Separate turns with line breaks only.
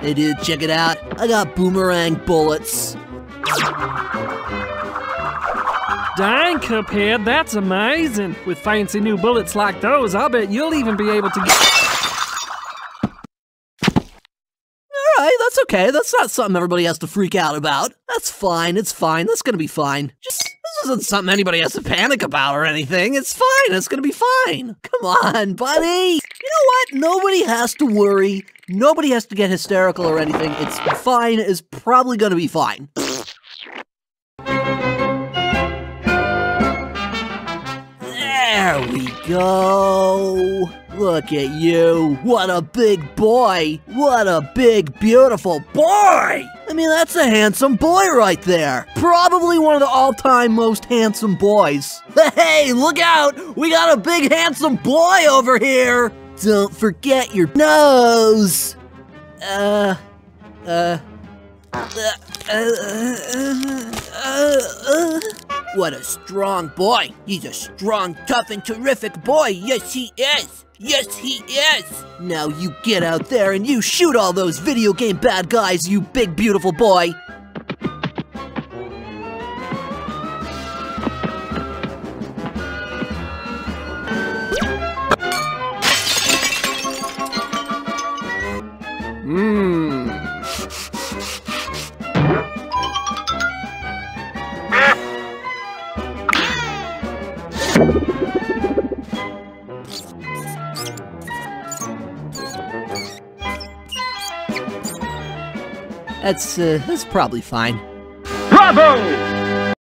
Hey dude, check it out. I got boomerang bullets.
Dang, Cuphead, that's amazing. With fancy new bullets like those, I'll bet you'll even be able to get.
Alright, that's okay. That's not something everybody has to freak out about. That's fine, it's fine. That's gonna be fine. Just, isn't something anybody has to panic about or anything. It's fine, it's gonna be fine. Come on, buddy. You know what? Nobody has to worry. Nobody has to get hysterical or anything. It's fine, is probably gonna be fine. There we go. Look at you. What a big boy. What a big, beautiful boy. I mean, that's a handsome boy right there. Probably one of the all-time most handsome boys. Hey, look out. We got a big, handsome boy over here. Don't forget your nose. Uh, uh, uh, uh, uh, uh. What a strong boy. He's a strong, tough, and terrific boy. Yes, he is. Yes, he is. Now you get out there and you shoot all those video game bad guys, you big, beautiful boy.
Mmm.
That's, uh, that's probably fine.
Bravo!